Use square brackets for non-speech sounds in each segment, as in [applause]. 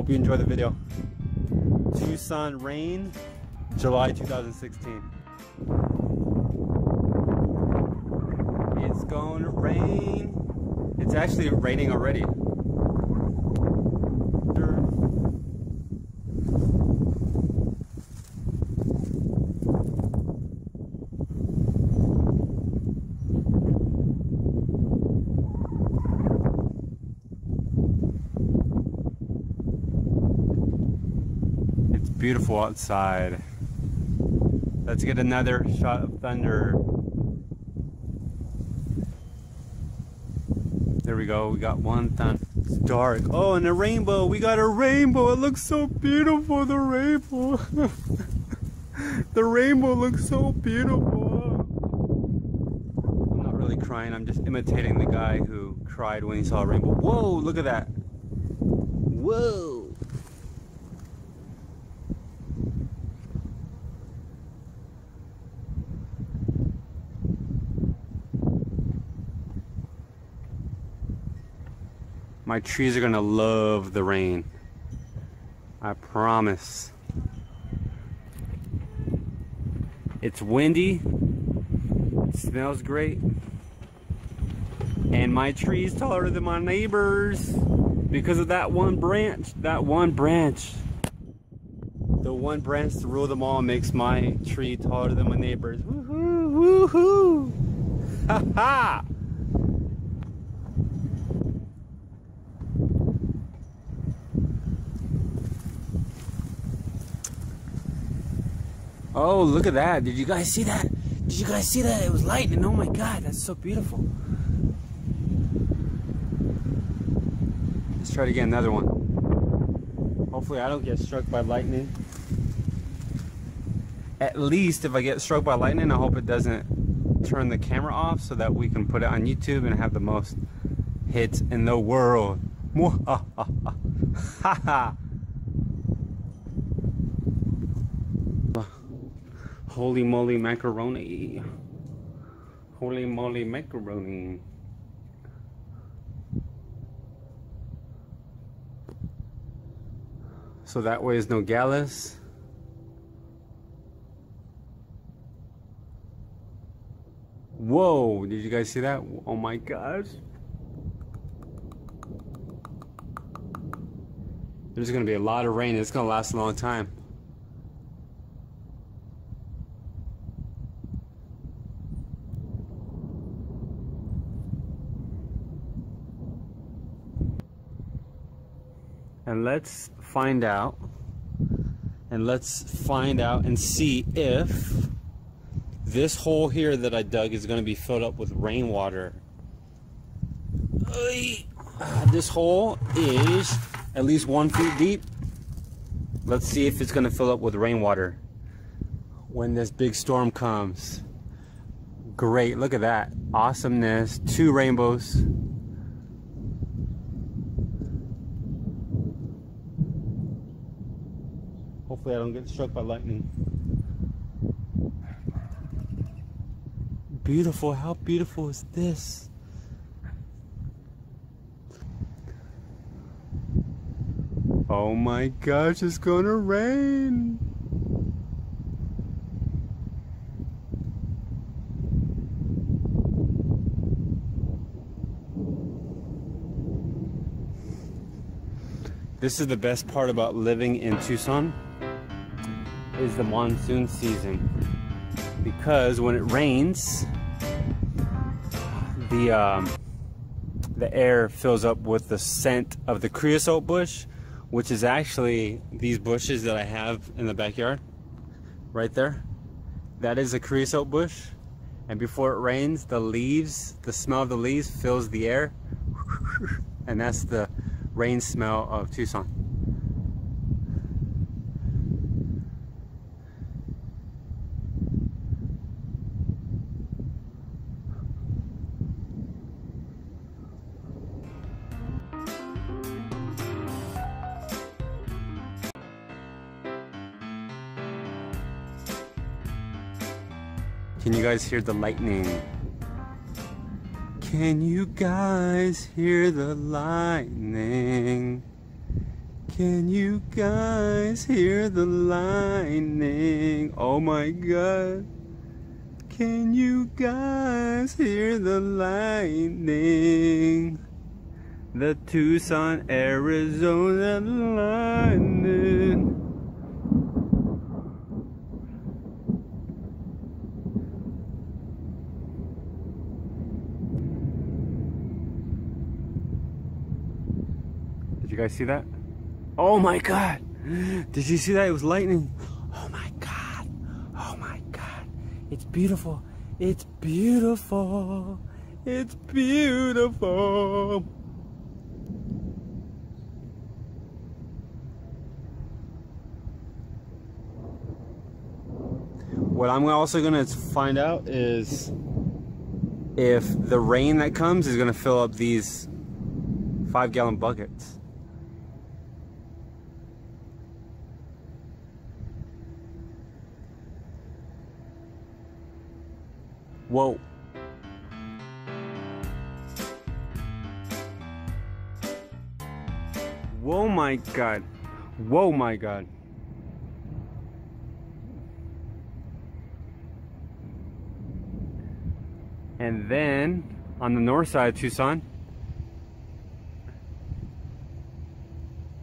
Hope you enjoy the video. Tucson rain, July 2016. It's going to rain. It's actually raining already. Beautiful outside. Let's get another shot of thunder. There we go. We got one thunder. It's dark. Oh, and a rainbow. We got a rainbow. It looks so beautiful. The rainbow. [laughs] the rainbow looks so beautiful. I'm not really crying. I'm just imitating the guy who cried when he saw a rainbow. Whoa, look at that. Whoa. My trees are gonna love the rain. I promise. It's windy. It smells great. And my tree's taller than my neighbors because of that one branch. That one branch. The one branch to rule them all makes my tree taller than my neighbors. Woohoo! Woohoo! Ha ha! Oh, look at that. Did you guys see that? Did you guys see that? It was lightning. Oh my God, that's so beautiful. Let's try to get another one. Hopefully I don't get struck by lightning. At least if I get struck by lightning, I hope it doesn't turn the camera off so that we can put it on YouTube and have the most hits in the world. Ha ha. [laughs] Holy moly macaroni. Holy moly macaroni. So that way is Nogales. Whoa, did you guys see that? Oh my gosh. There's gonna be a lot of rain. It's gonna last a long time. and let's find out and let's find out and see if this hole here that I dug is going to be filled up with rainwater. Ah, this hole is at least one feet deep. Let's see if it's going to fill up with rainwater when this big storm comes. Great, look at that. Awesomeness, two rainbows. Hopefully I don't get struck by lightning. Beautiful, how beautiful is this? Oh my gosh, it's gonna rain! This is the best part about living in Tucson is the monsoon season. Because when it rains the um, the air fills up with the scent of the creosote bush which is actually these bushes that I have in the backyard right there. That is a creosote bush and before it rains the leaves the smell of the leaves fills the air [laughs] and that's the rain smell of Tucson Can you guys hear the lightning? Can you guys hear the lightning? Can you guys hear the lightning? Oh my god. Can you guys hear the lightning? The Tucson, Arizona lightning. Did you guys see that? Oh my god! Did you see that? It was lightning. Oh my god. Oh my god. It's beautiful. It's beautiful. It's beautiful. What I'm also to find out is if the rain that comes is to fill up these five gallon buckets. Whoa. Whoa my god. Whoa my god. And then on the north side of Tucson,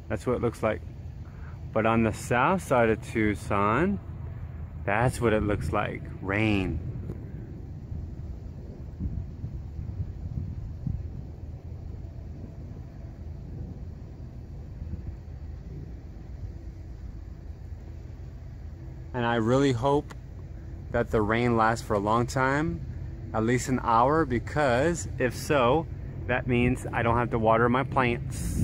that's what it looks like. But on the south side of Tucson, that's what it looks like. Rain. And I really hope that the rain lasts for a long time, at least an hour, because if so, that means I don't have to water my plants.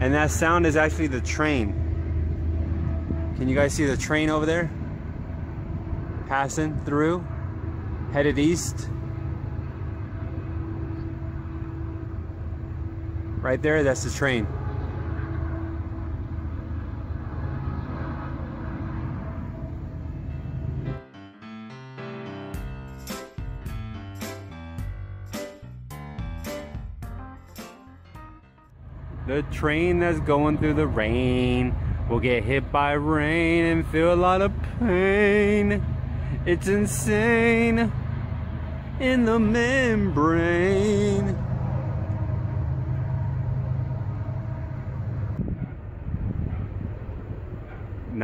And that sound is actually the train. Can you guys see the train over there? Passing through, headed east. Right there, that's the train. The train that's going through the rain will get hit by rain and feel a lot of pain. It's insane in the membrane.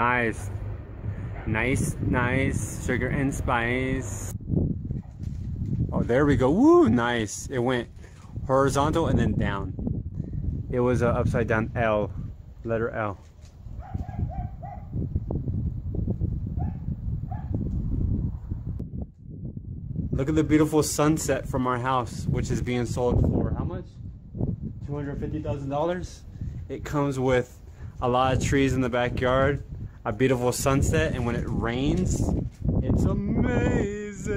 Nice. Nice, nice sugar and spice. Oh, there we go. Woo, nice. It went horizontal and then down. It was an upside down L, letter L. Look at the beautiful sunset from our house, which is being sold for how much? $250,000? It comes with a lot of trees in the backyard, a beautiful sunset, and when it rains, it's amazing.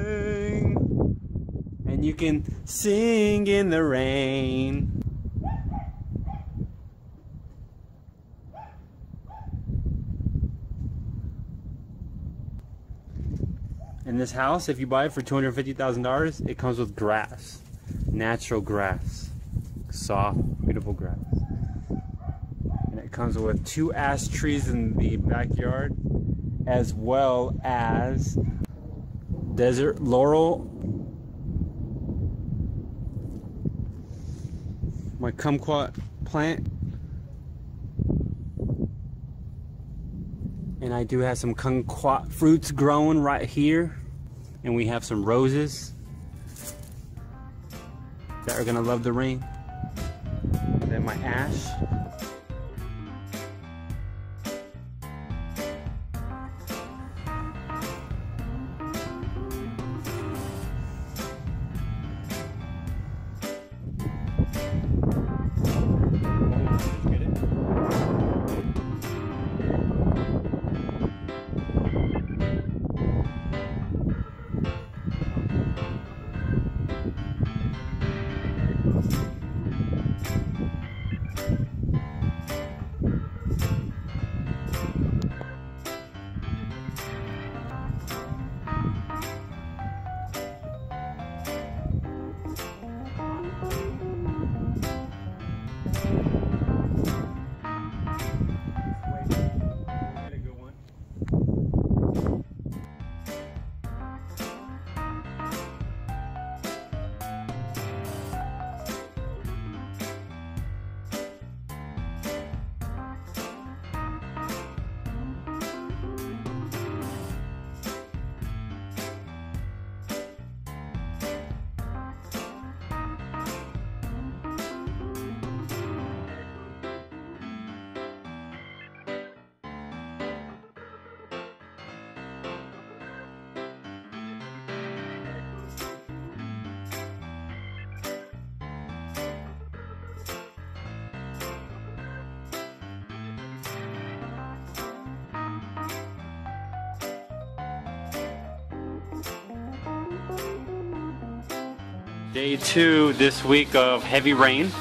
And you can sing in the rain. In this house, if you buy it for $250,000, it comes with grass. Natural grass. Soft, beautiful grass. Comes with two ash trees in the backyard, as well as desert laurel. My kumquat plant. And I do have some kumquat fruits growing right here. And we have some roses that are gonna love the rain. And then my ash. Day two this week of heavy rain.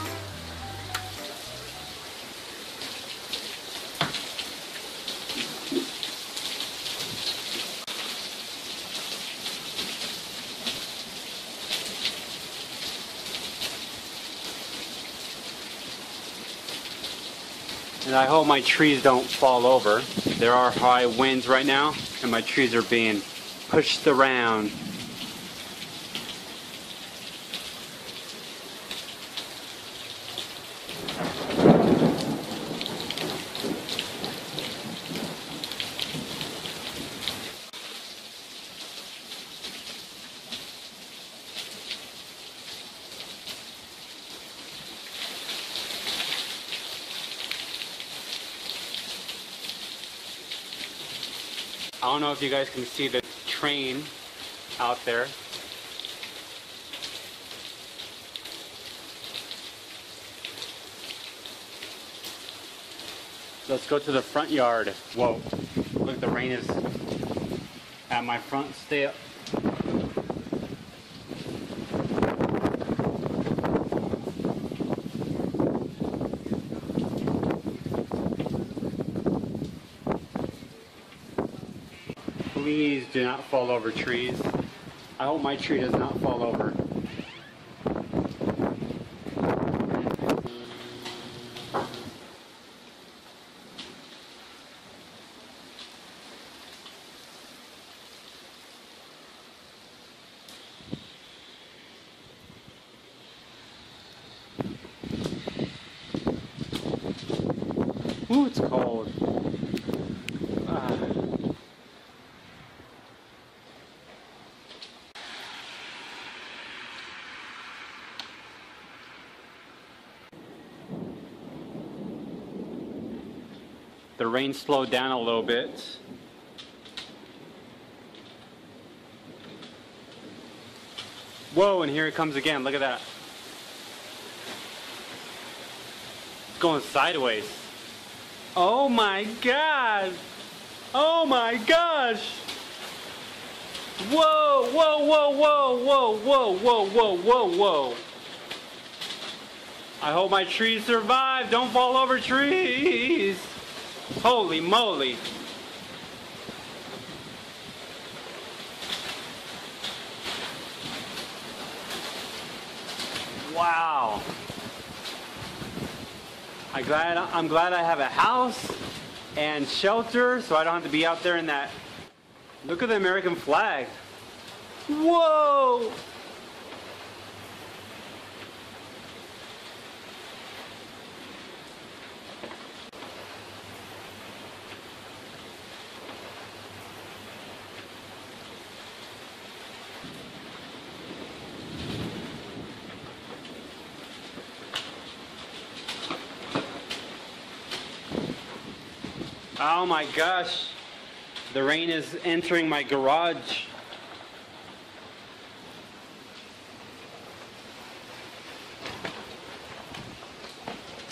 And I hope my trees don't fall over. There are high winds right now, and my trees are being pushed around. Know if you guys can see the train out there. Let's go to the front yard. Whoa, look, the rain is at my front step. Please do not fall over trees. I hope my tree does not fall over. Ooh, it's cold. The rain slowed down a little bit. Whoa, and here it comes again. Look at that. It's going sideways. Oh my god! Oh my gosh! Whoa, whoa, whoa, whoa, whoa, whoa, whoa, whoa, whoa, whoa. I hope my trees survive. Don't fall over trees. Holy moly. Wow. I glad I'm glad I have a house and shelter so I don't have to be out there in that. Look at the American flag. Whoa! Oh my gosh. The rain is entering my garage.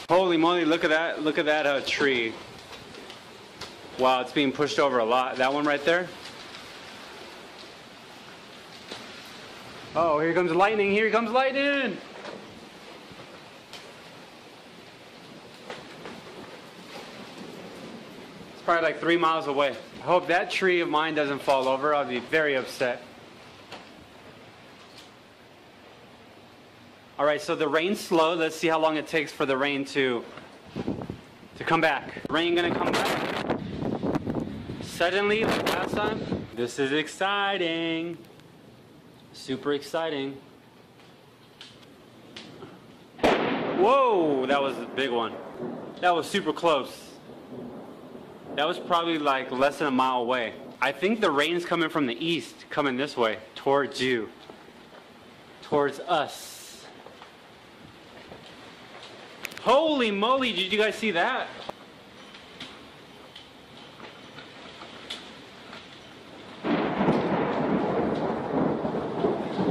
Holy moly, look at that. Look at that uh, tree. Wow, it's being pushed over a lot. That one right there. Oh, here comes lightning. Here comes lightning. Probably like three miles away. I hope that tree of mine doesn't fall over. I'll be very upset. All right, so the rain's slow. Let's see how long it takes for the rain to to come back. Rain gonna come back. Suddenly, like last time. This is exciting. Super exciting. Whoa, that was a big one. That was super close. That was probably like less than a mile away. I think the rain's coming from the east, coming this way, towards you, towards us. Holy moly, did you guys see that?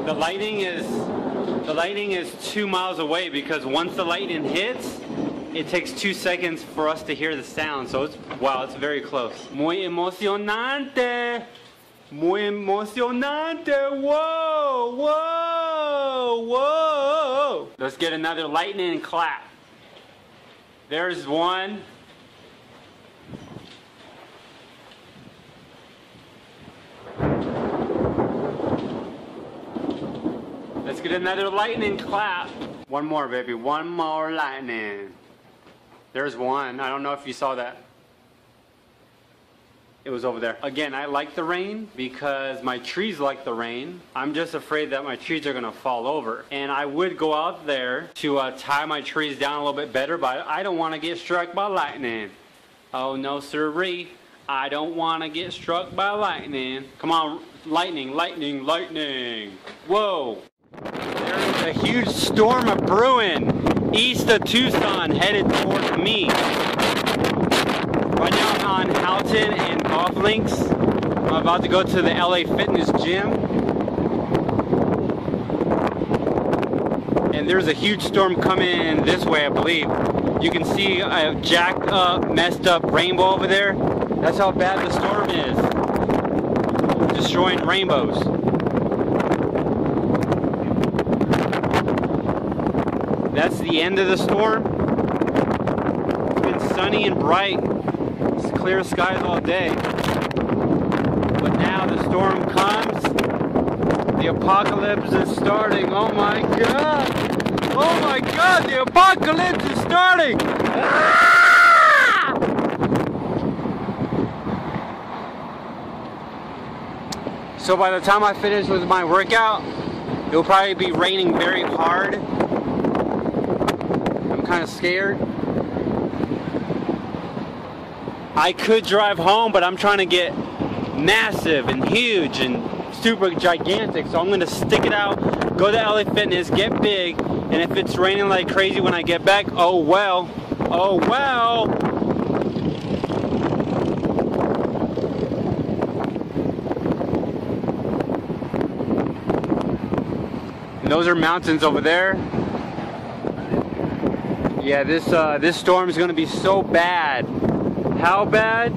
The lightning is the lightning is two miles away because once the lightning hits, it takes two seconds for us to hear the sound. So it's wow, it's very close. Muy emocionante. Muy emocionante. Whoa, whoa, whoa. Let's get another lightning clap. There's one. Let's get another lightning clap. One more, baby. One more lightning. There's one. I don't know if you saw that. It was over there. Again, I like the rain because my trees like the rain. I'm just afraid that my trees are gonna fall over. And I would go out there to uh, tie my trees down a little bit better, but I don't wanna get struck by lightning. Oh no sirree, I don't wanna get struck by lightning. Come on, lightning, lightning, lightning. Whoa. There's a huge storm of brewing east of Tucson headed towards me. Right now I'm on Houghton and Golf Links. I'm about to go to the LA Fitness Gym. And there's a huge storm coming this way, I believe. You can see a jacked up, messed up rainbow over there. That's how bad the storm is. Destroying rainbows. That's the end of the storm. It's been sunny and bright clear skies all day. But now the storm comes. The apocalypse is starting. Oh my god! Oh my god, the apocalypse is starting! Ah! So by the time I finish with my workout, it'll probably be raining very hard. Kind of scared. I could drive home, but I'm trying to get massive and huge and super gigantic. So I'm going to stick it out, go to LA Fitness, get big, and if it's raining like crazy when I get back, oh well. Oh well. Those are mountains over there. Yeah, this uh, this storm is going to be so bad how bad?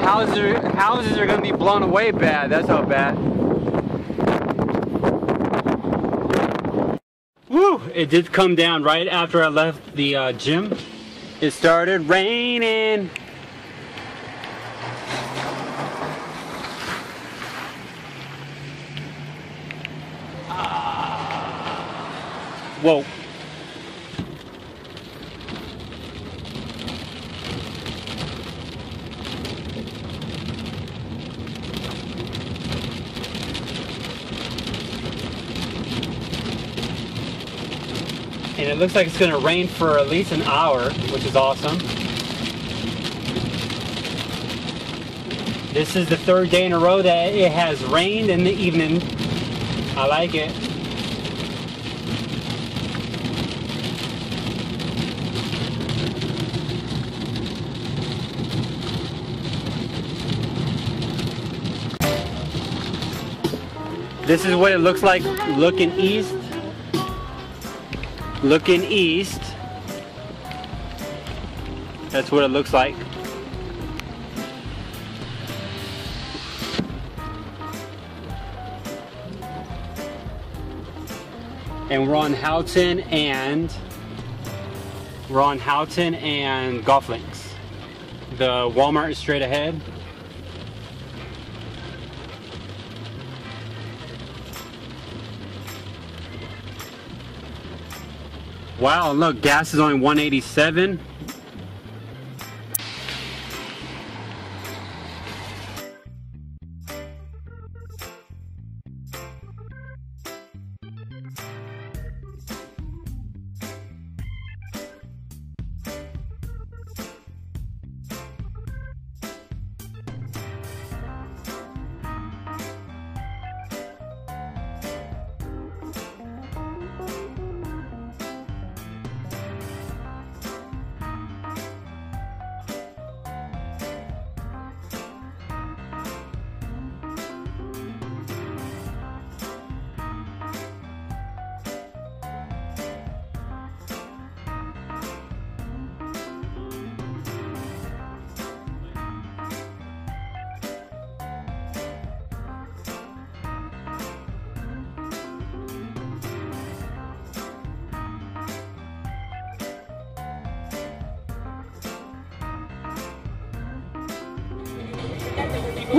Houses are, houses are going to be blown away bad. That's how bad. Woo! It did come down right after I left the uh, gym. It started raining. Whoa. Looks like it's going to rain for at least an hour, which is awesome. This is the third day in a row that it has rained in the evening. I like it. This is what it looks like looking east looking east. That's what it looks like. And we're on Houghton and we're on Houghton and Golf Links. The Walmart is straight ahead. Wow, look, gas is only 187.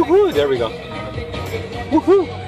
Woohoo! There we go. Woohoo!